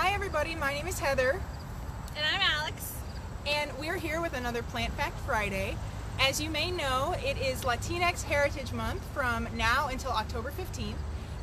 Hi everybody, my name is Heather And I'm Alex. and we're here with another Plant Fact Friday. As you may know, it is Latinx Heritage Month from now until October 15th.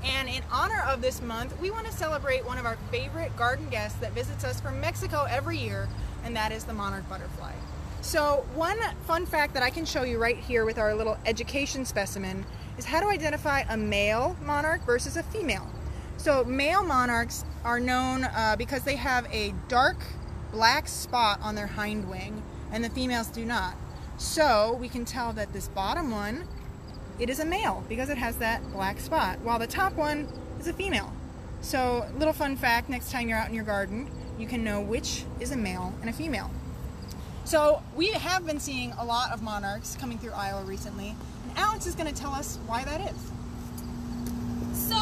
And in honor of this month, we want to celebrate one of our favorite garden guests that visits us from Mexico every year, and that is the monarch butterfly. So, one fun fact that I can show you right here with our little education specimen is how to identify a male monarch versus a female. So, male monarchs are known uh, because they have a dark black spot on their hind wing, and the females do not. So, we can tell that this bottom one, it is a male because it has that black spot, while the top one is a female. So, little fun fact next time you're out in your garden, you can know which is a male and a female. So, we have been seeing a lot of monarchs coming through Iowa recently, and Alex is going to tell us why that is.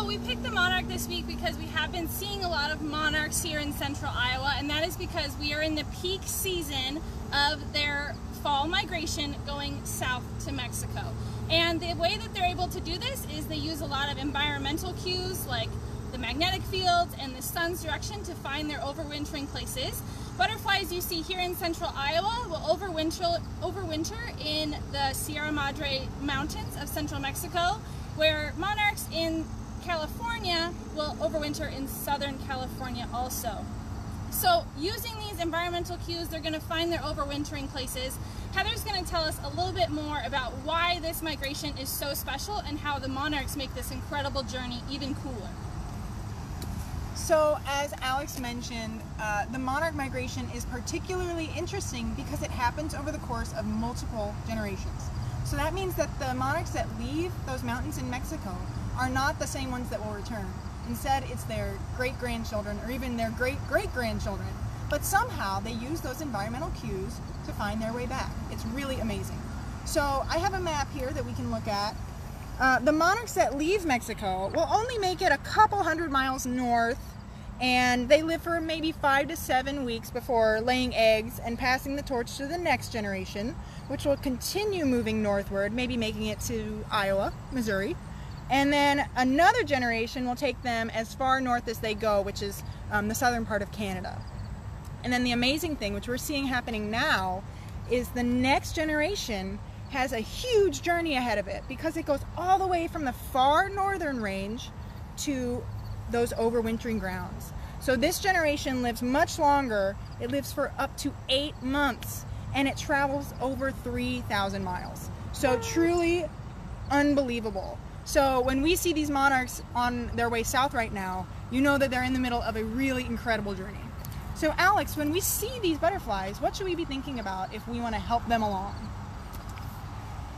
We picked the monarch this week because we have been seeing a lot of monarchs here in central Iowa, and that is because we are in the peak season of their fall migration going south to Mexico. And the way that they're able to do this is they use a lot of environmental cues like the magnetic fields and the sun's direction to find their overwintering places. Butterflies you see here in central Iowa will overwinter, overwinter in the Sierra Madre Mountains of central Mexico, where monarchs in California will overwinter in Southern California also. So using these environmental cues, they're going to find their overwintering places. Heather's going to tell us a little bit more about why this migration is so special and how the monarchs make this incredible journey even cooler. So, as Alex mentioned, uh, the monarch migration is particularly interesting because it happens over the course of multiple generations. So that means that the monarchs that leave those mountains in Mexico are not the same ones that will return. Instead, it's their great grandchildren or even their great great grandchildren. But somehow they use those environmental cues to find their way back. It's really amazing. So I have a map here that we can look at. Uh, the monarchs that leave Mexico will only make it a couple hundred miles north and they live for maybe five to seven weeks before laying eggs and passing the torch to the next generation, which will continue moving northward, maybe making it to Iowa, Missouri. And then another generation will take them as far north as they go, which is um, the southern part of Canada. And then the amazing thing, which we're seeing happening now, is the next generation has a huge journey ahead of it because it goes all the way from the far northern range to those overwintering grounds. So this generation lives much longer. It lives for up to eight months and it travels over 3,000 miles. So truly unbelievable. So when we see these monarchs on their way south right now, you know that they're in the middle of a really incredible journey. So Alex, when we see these butterflies, what should we be thinking about if we want to help them along?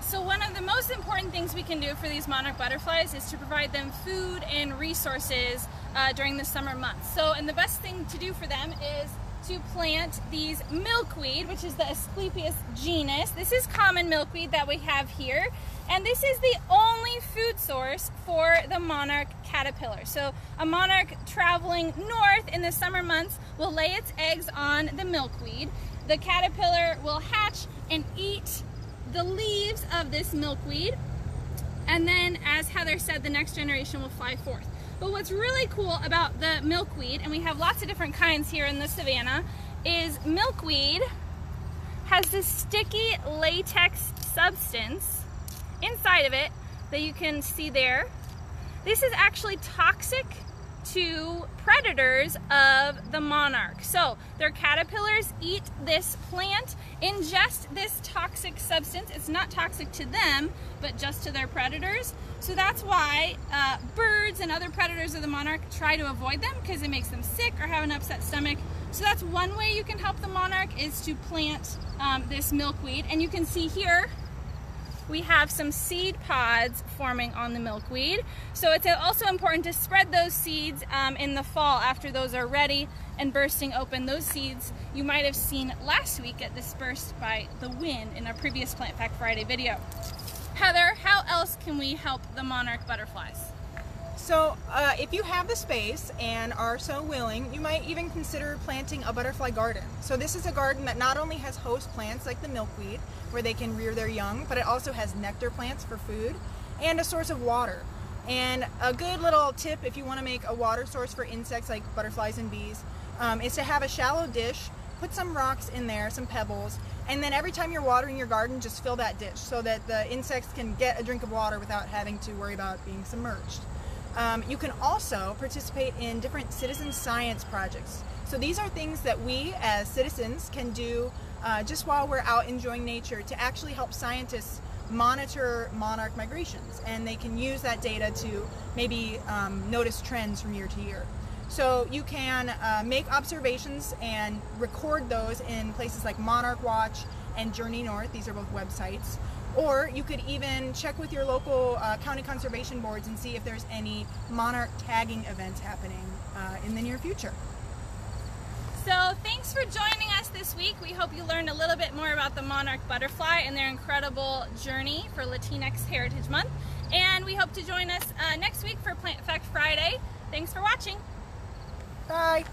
So one of the most important things we can do for these monarch butterflies is to provide them food and resources uh, during the summer months. So, and the best thing to do for them is to plant these milkweed, which is the Asclepias genus. This is common milkweed that we have here. And this is the only food source for the monarch caterpillar. So a monarch traveling north in the summer months will lay its eggs on the milkweed. The caterpillar will hatch and eat the leaves of this milkweed. And then, as Heather said, the next generation will fly forth. But what's really cool about the milkweed, and we have lots of different kinds here in the savannah, is milkweed has this sticky latex substance inside of it that you can see there. This is actually toxic to predators of the monarch. So their caterpillars eat this plant, ingest this toxic substance. It's not toxic to them, but just to their predators. So that's why uh, birds and other predators of the monarch try to avoid them because it makes them sick or have an upset stomach. So that's one way you can help the monarch is to plant um, this milkweed. And you can see here, we have some seed pods forming on the milkweed. So it's also important to spread those seeds um, in the fall after those are ready and bursting open. Those seeds you might have seen last week get dispersed by the wind in our previous Plant Fact Friday video. Heather, how else can we help the monarch butterflies? So, uh, if you have the space and are so willing, you might even consider planting a butterfly garden. So, this is a garden that not only has host plants like the milkweed, where they can rear their young, but it also has nectar plants for food and a source of water. And a good little tip if you want to make a water source for insects like butterflies and bees um, is to have a shallow dish, put some rocks in there, some pebbles, and then every time you're watering your garden, just fill that dish so that the insects can get a drink of water without having to worry about being submerged. Um, you can also participate in different citizen science projects. So these are things that we as citizens can do uh, just while we're out enjoying nature to actually help scientists monitor monarch migrations and they can use that data to maybe um, notice trends from year to year. So you can uh, make observations and record those in places like Monarch Watch and Journey North. These are both websites. Or you could even check with your local uh, county conservation boards and see if there's any monarch tagging events happening uh, in the near future. So thanks for joining us this week. We hope you learned a little bit more about the monarch butterfly and their incredible journey for Latinx Heritage Month. And we hope to join us uh, next week for Plant Fact Friday. Thanks for watching. Bye.